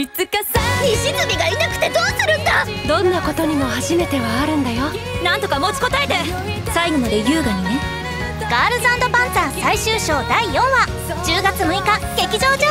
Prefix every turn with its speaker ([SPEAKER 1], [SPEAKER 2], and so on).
[SPEAKER 1] いつかさ
[SPEAKER 2] 石積がいなくてどうするんだ？
[SPEAKER 1] どんなことにも初めてはあるんだよ。なんとか持ちこたえて。
[SPEAKER 2] 最後まで優雅にね。ガールズパンツァー最終章第4話。10月6日劇場上